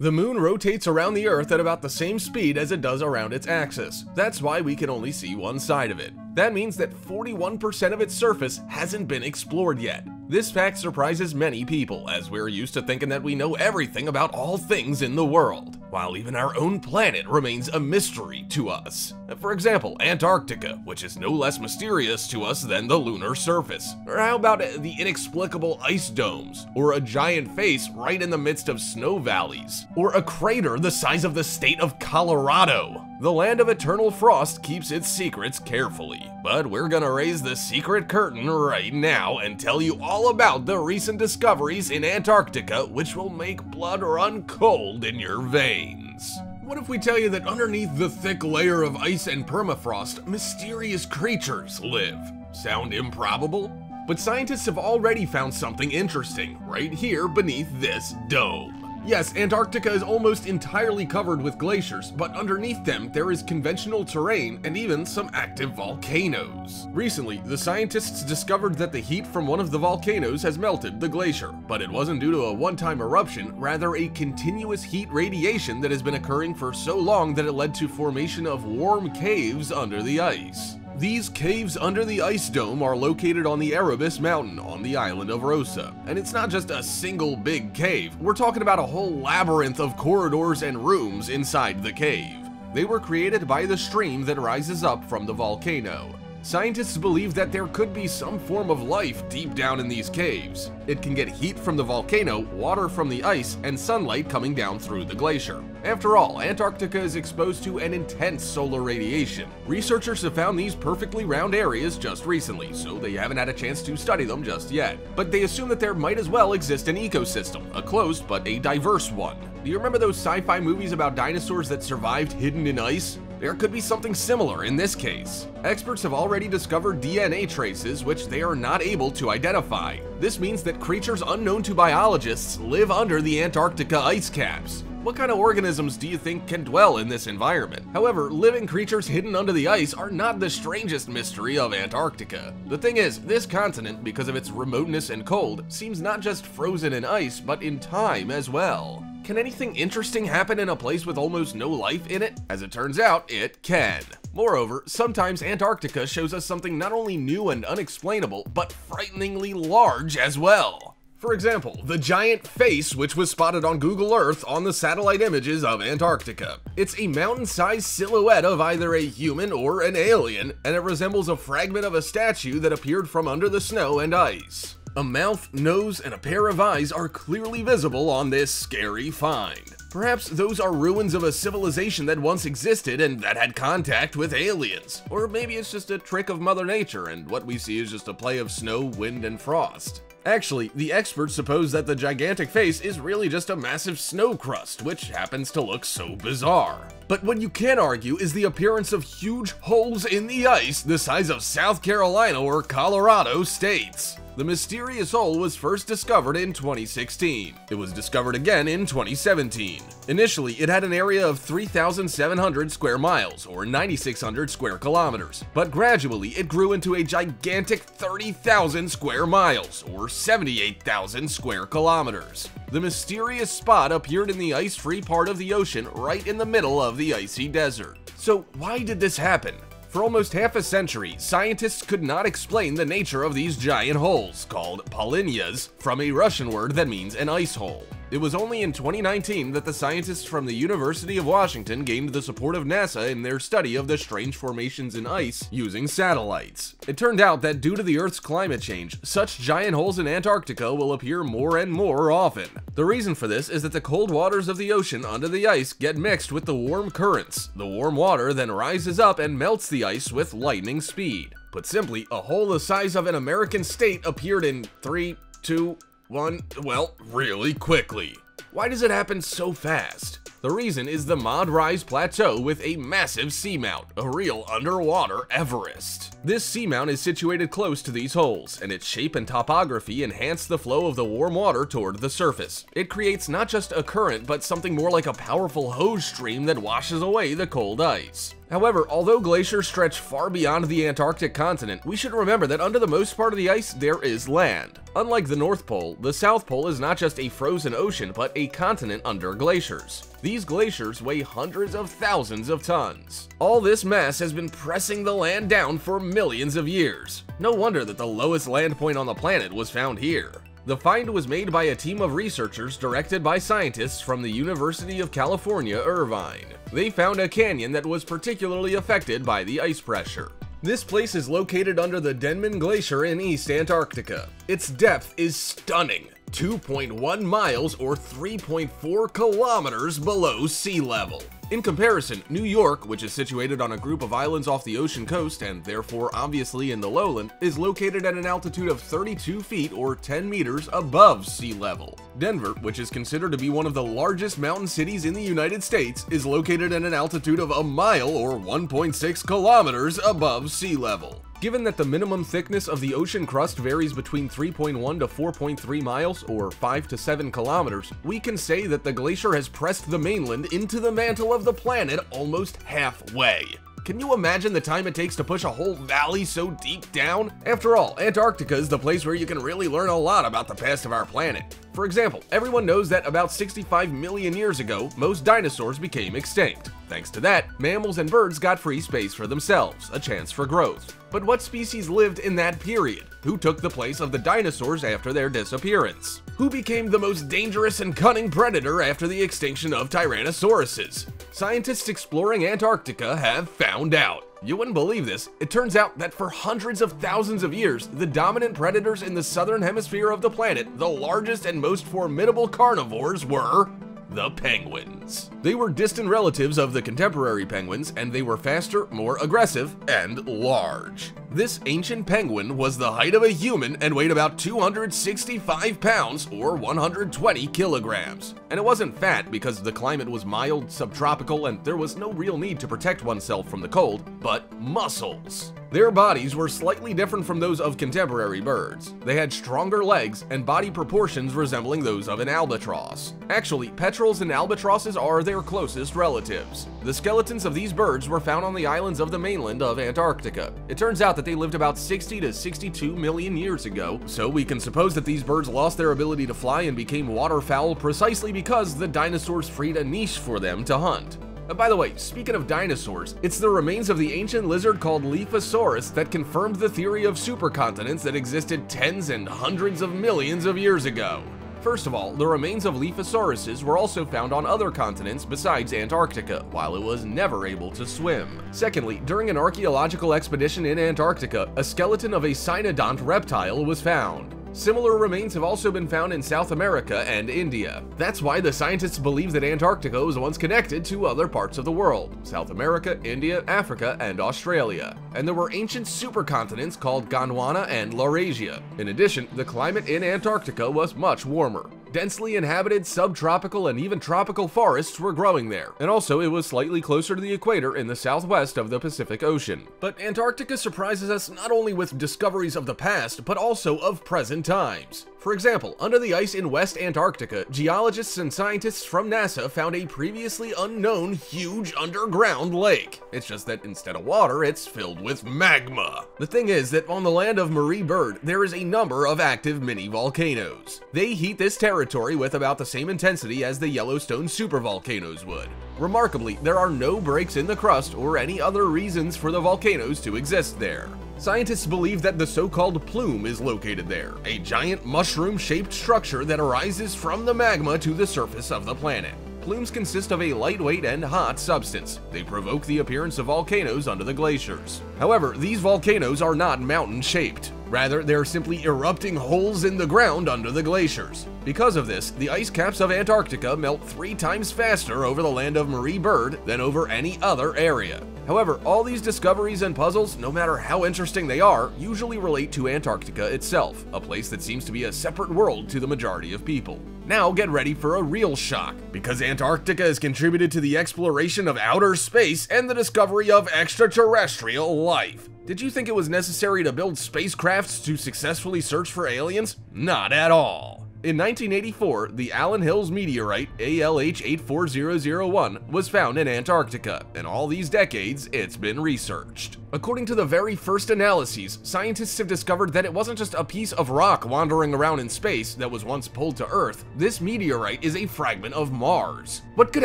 The moon rotates around the Earth at about the same speed as it does around its axis. That's why we can only see one side of it. That means that 41% of its surface hasn't been explored yet. This fact surprises many people, as we're used to thinking that we know everything about all things in the world, while even our own planet remains a mystery to us. For example, Antarctica, which is no less mysterious to us than the lunar surface. Or how about the inexplicable ice domes, or a giant face right in the midst of snow valleys, or a crater the size of the state of Colorado. The land of eternal frost keeps its secrets carefully, but we're gonna raise the secret curtain right now and tell you all about the recent discoveries in Antarctica which will make blood run cold in your veins. What if we tell you that underneath the thick layer of ice and permafrost, mysterious creatures live? Sound improbable? But scientists have already found something interesting right here beneath this dome. Yes, Antarctica is almost entirely covered with glaciers, but underneath them there is conventional terrain and even some active volcanoes. Recently, the scientists discovered that the heat from one of the volcanoes has melted the glacier, but it wasn't due to a one-time eruption, rather a continuous heat radiation that has been occurring for so long that it led to formation of warm caves under the ice. These caves under the ice dome are located on the Erebus Mountain on the island of Rosa. And it's not just a single big cave, we're talking about a whole labyrinth of corridors and rooms inside the cave. They were created by the stream that rises up from the volcano. Scientists believe that there could be some form of life deep down in these caves. It can get heat from the volcano, water from the ice, and sunlight coming down through the glacier. After all, Antarctica is exposed to an intense solar radiation. Researchers have found these perfectly round areas just recently, so they haven't had a chance to study them just yet. But they assume that there might as well exist an ecosystem, a closed but a diverse one. Do you remember those sci-fi movies about dinosaurs that survived hidden in ice? There could be something similar in this case. Experts have already discovered DNA traces which they are not able to identify. This means that creatures unknown to biologists live under the Antarctica ice caps. What kind of organisms do you think can dwell in this environment? However, living creatures hidden under the ice are not the strangest mystery of Antarctica. The thing is, this continent, because of its remoteness and cold, seems not just frozen in ice, but in time as well. Can anything interesting happen in a place with almost no life in it? As it turns out, it can. Moreover, sometimes Antarctica shows us something not only new and unexplainable, but frighteningly large as well. For example, the giant face which was spotted on Google Earth on the satellite images of Antarctica. It's a mountain-sized silhouette of either a human or an alien, and it resembles a fragment of a statue that appeared from under the snow and ice. A mouth, nose, and a pair of eyes are clearly visible on this scary find. Perhaps those are ruins of a civilization that once existed and that had contact with aliens. Or maybe it's just a trick of Mother Nature and what we see is just a play of snow, wind, and frost. Actually, the experts suppose that the gigantic face is really just a massive snow crust, which happens to look so bizarre. But what you can argue is the appearance of huge holes in the ice the size of South Carolina or Colorado states. The mysterious hole was first discovered in 2016. It was discovered again in 2017. Initially, it had an area of 3,700 square miles, or 9,600 square kilometers, but gradually it grew into a gigantic 30,000 square miles, or 78,000 square kilometers. The mysterious spot appeared in the ice-free part of the ocean right in the middle of the icy desert. So why did this happen? For almost half a century, scientists could not explain the nature of these giant holes, called polynyas, from a Russian word that means an ice hole. It was only in 2019 that the scientists from the University of Washington gained the support of NASA in their study of the strange formations in ice using satellites. It turned out that due to the Earth's climate change, such giant holes in Antarctica will appear more and more often. The reason for this is that the cold waters of the ocean under the ice get mixed with the warm currents. The warm water then rises up and melts the ice with lightning speed. Put simply, a hole the size of an American state appeared in 3, 2, one, well, really quickly. Why does it happen so fast? The reason is the Maud Rise Plateau with a massive seamount, a real underwater Everest. This seamount is situated close to these holes, and its shape and topography enhance the flow of the warm water toward the surface. It creates not just a current, but something more like a powerful hose stream that washes away the cold ice. However, although glaciers stretch far beyond the Antarctic continent, we should remember that under the most part of the ice, there is land. Unlike the North Pole, the South Pole is not just a frozen ocean, but a continent under glaciers. These glaciers weigh hundreds of thousands of tons. All this mass has been pressing the land down for millions of years. No wonder that the lowest land point on the planet was found here. The find was made by a team of researchers directed by scientists from the University of California, Irvine. They found a canyon that was particularly affected by the ice pressure. This place is located under the Denman Glacier in East Antarctica. Its depth is stunning, 2.1 miles or 3.4 kilometers below sea level. In comparison, New York, which is situated on a group of islands off the ocean coast and therefore obviously in the lowland, is located at an altitude of 32 feet or 10 meters above sea level. Denver, which is considered to be one of the largest mountain cities in the United States, is located at an altitude of a mile or 1.6 kilometers above sea level. Given that the minimum thickness of the ocean crust varies between 3.1 to 4.3 miles, or 5 to 7 kilometers, we can say that the glacier has pressed the mainland into the mantle of the planet almost halfway. Can you imagine the time it takes to push a whole valley so deep down? After all, Antarctica is the place where you can really learn a lot about the past of our planet. For example, everyone knows that about 65 million years ago, most dinosaurs became extinct. Thanks to that, mammals and birds got free space for themselves, a chance for growth. But what species lived in that period? Who took the place of the dinosaurs after their disappearance? Who became the most dangerous and cunning predator after the extinction of Tyrannosauruses? Scientists exploring Antarctica have found out. You wouldn't believe this. It turns out that for hundreds of thousands of years, the dominant predators in the southern hemisphere of the planet, the largest and most formidable carnivores were the penguins. They were distant relatives of the contemporary penguins, and they were faster, more aggressive, and large. This ancient penguin was the height of a human and weighed about 265 pounds or 120 kilograms. And it wasn't fat because the climate was mild, subtropical, and there was no real need to protect oneself from the cold, but muscles. Their bodies were slightly different from those of contemporary birds. They had stronger legs and body proportions resembling those of an albatross. Actually, petrels and albatrosses are their closest relatives. The skeletons of these birds were found on the islands of the mainland of Antarctica. It turns out that they lived about 60 to 62 million years ago, so we can suppose that these birds lost their ability to fly and became waterfowl precisely because the dinosaurs freed a niche for them to hunt. And by the way, speaking of dinosaurs, it's the remains of the ancient lizard called Lystrosaurus that confirmed the theory of supercontinents that existed tens and hundreds of millions of years ago. First of all, the remains of Lystrosauruses were also found on other continents besides Antarctica, while it was never able to swim. Secondly, during an archaeological expedition in Antarctica, a skeleton of a cynodont reptile was found. Similar remains have also been found in South America and India. That's why the scientists believe that Antarctica was once connected to other parts of the world, South America, India, Africa, and Australia. And there were ancient supercontinents called Gondwana and Laurasia. In addition, the climate in Antarctica was much warmer. Densely inhabited subtropical and even tropical forests were growing there, and also it was slightly closer to the equator in the southwest of the Pacific Ocean. But Antarctica surprises us not only with discoveries of the past, but also of present times. For example, under the ice in West Antarctica, geologists and scientists from NASA found a previously unknown huge underground lake. It's just that instead of water, it's filled with magma. The thing is that on the land of Marie Byrd, there is a number of active mini volcanoes. They heat this territory with about the same intensity as the Yellowstone supervolcanoes would. Remarkably, there are no breaks in the crust or any other reasons for the volcanoes to exist there. Scientists believe that the so-called plume is located there, a giant mushroom-shaped structure that arises from the magma to the surface of the planet. Plumes consist of a lightweight and hot substance. They provoke the appearance of volcanoes under the glaciers. However, these volcanoes are not mountain-shaped. Rather, they're simply erupting holes in the ground under the glaciers. Because of this, the ice caps of Antarctica melt three times faster over the land of Marie Byrd than over any other area. However, all these discoveries and puzzles, no matter how interesting they are, usually relate to Antarctica itself, a place that seems to be a separate world to the majority of people. Now get ready for a real shock, because Antarctica has contributed to the exploration of outer space and the discovery of extraterrestrial life. Did you think it was necessary to build spacecrafts to successfully search for aliens? Not at all. In 1984, the Allan Hills meteorite, ALH84001, was found in Antarctica, and all these decades, it's been researched. According to the very first analyses, scientists have discovered that it wasn't just a piece of rock wandering around in space that was once pulled to Earth, this meteorite is a fragment of Mars. What could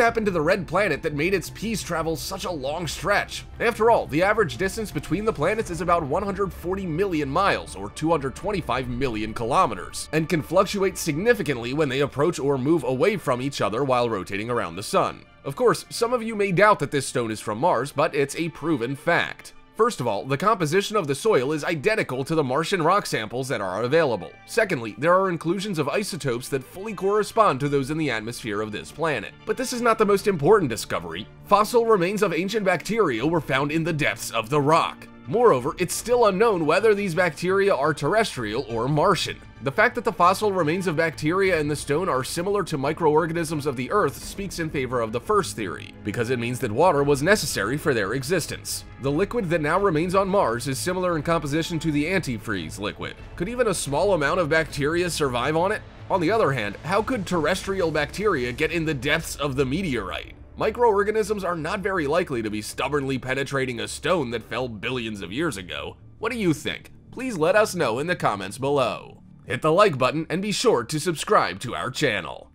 happen to the red planet that made its piece travel such a long stretch? After all, the average distance between the planets is about 140 million miles, or 225 million kilometers, and can fluctuate significantly when they approach or move away from each other while rotating around the sun. Of course, some of you may doubt that this stone is from Mars, but it's a proven fact. First of all, the composition of the soil is identical to the Martian rock samples that are available. Secondly, there are inclusions of isotopes that fully correspond to those in the atmosphere of this planet. But this is not the most important discovery. Fossil remains of ancient bacteria were found in the depths of the rock. Moreover, it's still unknown whether these bacteria are terrestrial or Martian. The fact that the fossil remains of bacteria in the stone are similar to microorganisms of the Earth speaks in favor of the first theory, because it means that water was necessary for their existence. The liquid that now remains on Mars is similar in composition to the antifreeze liquid. Could even a small amount of bacteria survive on it? On the other hand, how could terrestrial bacteria get in the depths of the meteorite? Microorganisms are not very likely to be stubbornly penetrating a stone that fell billions of years ago. What do you think? Please let us know in the comments below. Hit the like button and be sure to subscribe to our channel.